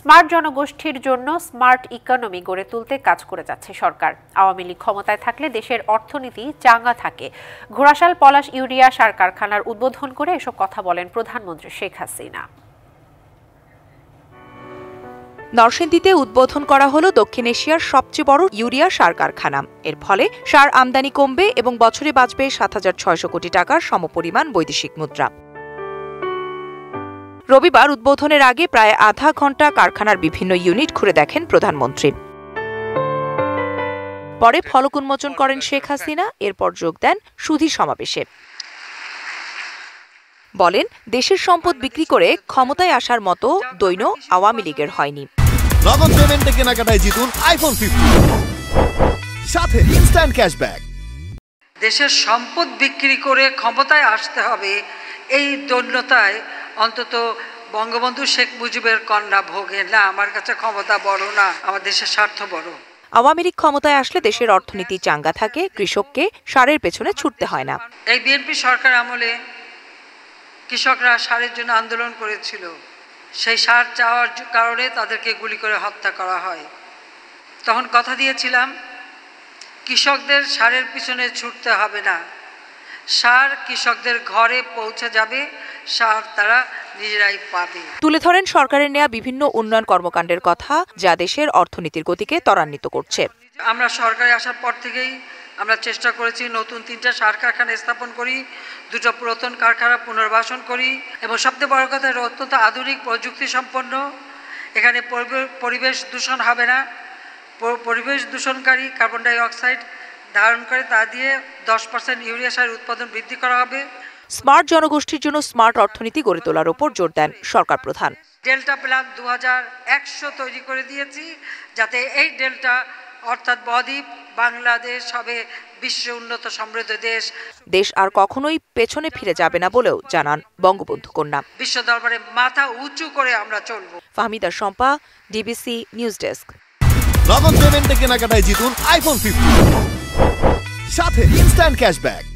Smart জনগোষ্ঠীর জন্য smart economy গড়ে তুলতে কাজ করে যাচ্ছে সরকার। আওয়ামী লীগ ক্ষমতায় থাকলে দেশের অর্থনীতি চাঙ্গা থাকে। ঘোড়াশাল পলাশ ইউরিয়া সার কারখানার উদ্বোধন করে এসব কথা বলেন প্রধানমন্ত্রী শেখ হাসিনা। নরসিংদীতে উদ্বোধন করা হলো দক্ষিণ এশিয়ার সবচেয়ে বড় ইউরিয়া সার কারখানা। এর ফলে সার আমদানি কমবে এবং বছরে বাঁচবে সাত হাজার ছয়শো কোটি টাকার সমপরিমাণ বৈদেশিক মুদ্রা। রবিবার উদ্বোধনের আগে প্রায় আধা ঘণ্টা কারখানার বিভিন্ন ইউনিট ঘুরে দেখেন প্রধানমন্ত্রী। পরে ফলক উন্মোচন করেন শেখ হাসিনা এরপর যোগ দেন সুধী সমাবেশে। বলেন দেশের সম্পদ বিক্রি করে ক্ষমতায় আসার মতো দৈন আওয়ামী লীগের হয়নি। নগদ পেমেন্টে কেনাকাটায় জিতুন আইফোন সাথে ইনস্ট্যান্ট ক্যাশব্যাক দেশের সম্পদ বিক্রি করে ক্ষমতায় আসতে হবে এই দৈন্যতায় অন্তত বঙ্গবন্ধু শেখ মুজিবের কন্যা ভোগে না আমার কাছে ক্ষমতা বড় না আমার দেশের স্বার্থ বড়। আওয়ামী লীগ ক্ষমতায় আসলে দেশের অর্থনীতি চাঙ্গা থাকে কৃষককে সারের পেছনে ছুটতে হয় না। এই বিএনপি সরকার আমলে কৃষকরা সারের জন্য আন্দোলন করেছিল। সেই সার চাওয়ার কারণে তাদেরকে গুলি করে হত্যা করা হয়। তখন কথা দিয়েছিলাম কৃষকদের সারের পিছনে ছুটতে হবে না। সার কৃষকদের ঘরে পৌঁছে যাবে সার তারা নিজেরাই পাবে। তুলে ধরেন সরকারের নেয়া বিভিন্ন উন্নয়ন কর্মকাণ্ডের কথা যা দেশের অর্থনীতির গতিকে ত্বরান্বিত করছে। আমরা সরকারে আসার পর থেকেই আমরা চেষ্টা করেছি নতুন তিনটা সার কারখানা স্থাপন করি দুটো পুরাতন কারখানা পুনর্বাসন করি এবং সবচেয়ে বড় কথা অত্যন্ত আধুনিক প্রযুক্তি সম্পন্ন এখানে পরিবেশ দূষণ হবে না। পরিবেশ দূষণকারী কার্বন ডাই অক্সাইড ধারণ করে তা দিয়ে দশ পার্সেন্ট ইউরিয়া সার উৎপাদন বৃদ্ধি করা হবে। স্মার্ট জনগোষ্ঠীর জন্য স্মার্ট অর্থনীতি গড়ে তোলার ওপর জোর দেন সরকার প্রধান। ডেল্টা প্ল্যান দু একশো তৈরি করে দিয়েছি যাতে এই ডেল্টা অর্থাৎ বদ্বীপ বাংলাদেশ হবে বিশ্ব উন্নত সমৃদ্ধ দেশ। দেশ আর কখনোই পেছনে ফিরে যাবে না বলেও জানান বঙ্গবন্ধু কন্যা। বিশ্ব দরবারে মাথা উঁচু করে আমরা চলব। Fahmida Shampa DBC news desk. Nagad পেমেন্টে কেনাকাটায় জিতুন আইফোন ফিফটি সাথে ইনস্ট্যান্ট ক্যাশব্যাক